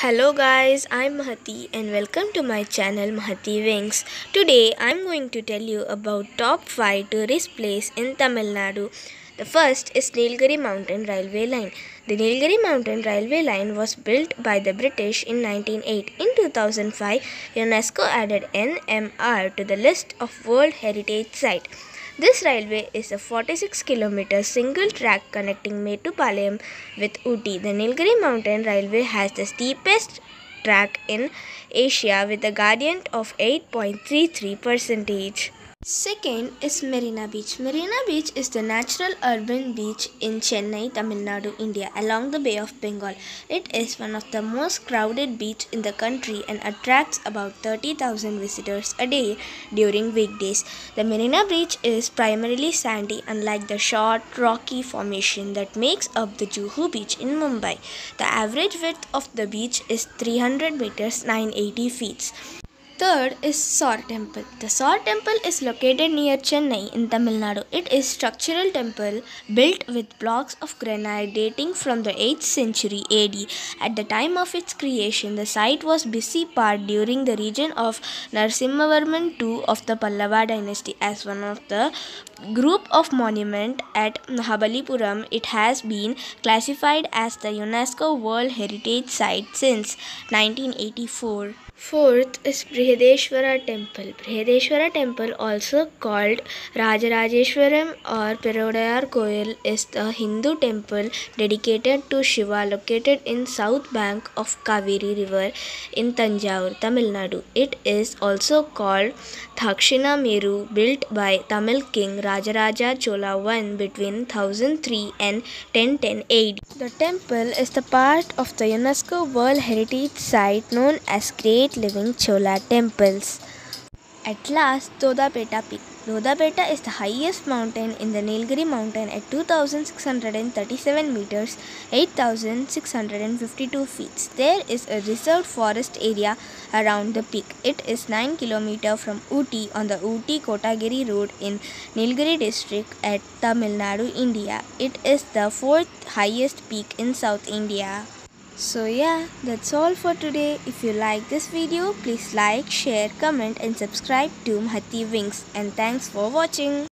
Hello guys, I'm Mahathi and welcome to my channel Mahathi Wings. Today I'm going to tell you about top 5 tourist place in Tamil Nadu. The first is Nilgiri Mountain Railway Line. The Nilgiri Mountain Railway Line was built by the British in 1908. In 2005, UNESCO added NMR to the list of World Heritage Site. This railway is a 46 km single track connecting Mettupalayam with Ooty. The Nilgiri Mountain Railway has the steepest track in Asia with a gradient of 8.33 percentage. Second is Marina Beach. Marina Beach is the natural urban beach in Chennai, Tamil Nadu, India, along the Bay of Bengal. It is one of the most crowded beach in the country and attracts about 30,000 visitors a day during weekdays. The Marina Beach is primarily sandy, unlike the short, rocky formation that makes up the Juhu Beach in Mumbai. The average width of the beach is 300 meters, 980 feet. Third is Shore Temple. The Shore Temple is located near Chennai in Tamil Nadu. It is structural temple built with blocks of granite dating from the 8th century AD. At the time of its creation, the site was busy part during the region of Narasimhavarman II of the Pallava dynasty. As one of the group of monument at Mahabalipuram, it has been classified as the UNESCO World Heritage Site since 1984. Fourth is Brihadeshwara Temple. Brihadeshwara Temple, also called Rajarajeshwaram or Perudayar Koil, is the Hindu temple dedicated to Shiva located in south bank of Kaveri River in Tanjavur, Tamil Nadu. It is also called Dakshina Meru, built by Tamil king Rajaraja Chola I between 1003 and 1010 AD. The temple is the part of the UNESCO World Heritage Site known as Great Living Chola Temples. At last, Doddabetta Peak. Doddabetta is the highest mountain in the Nilgiri mountain at 2637 meters, 8652 feet. There is a reserved forest area around the peak. It is 9 km from Ooty on the Ooty Kotagiri road in Nilgiri district at Tamil Nadu, India. It is the fourth highest peak in South India. So yeah, that's all for today. If you like this video, please like, share, comment and subscribe to Mahathi Wings. And thanks for watching.